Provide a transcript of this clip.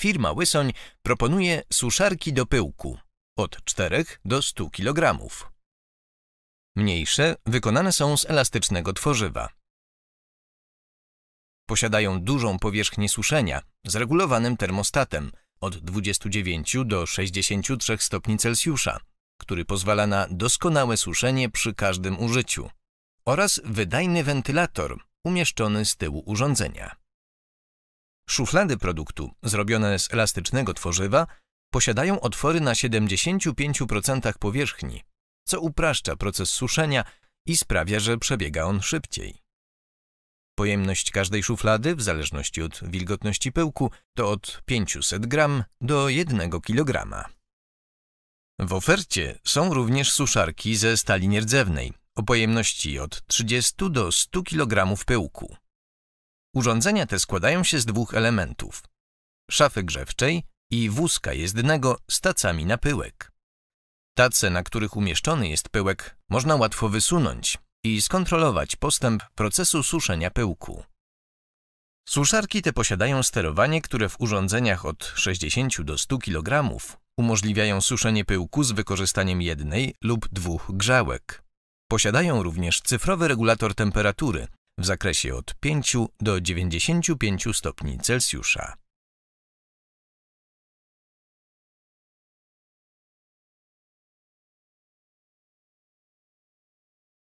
Firma Łysoń proponuje suszarki do pyłku od 4 do 100 kg. Mniejsze wykonane są z elastycznego tworzywa. Posiadają dużą powierzchnię suszenia z regulowanym termostatem od 29 do 63 stopni Celsjusza, który pozwala na doskonałe suszenie przy każdym użyciu oraz wydajny wentylator umieszczony z tyłu urządzenia. Szuflady produktu, zrobione z elastycznego tworzywa, posiadają otwory na 75% powierzchni, co upraszcza proces suszenia i sprawia, że przebiega on szybciej. Pojemność każdej szuflady, w zależności od wilgotności pyłku, to od 500 g do 1 kg. W ofercie są również suszarki ze stali nierdzewnej o pojemności od 30 do 100 kg pyłku. Urządzenia te składają się z dwóch elementów – szafy grzewczej i wózka jezdnego z tacami na pyłek. Tace, na których umieszczony jest pyłek, można łatwo wysunąć i skontrolować postęp procesu suszenia pyłku. Suszarki te posiadają sterowanie, które w urządzeniach od 60 do 100 kg umożliwiają suszenie pyłku z wykorzystaniem jednej lub dwóch grzałek. Posiadają również cyfrowy regulator temperatury w zakresie od 5 do 95 stopni Celsjusza.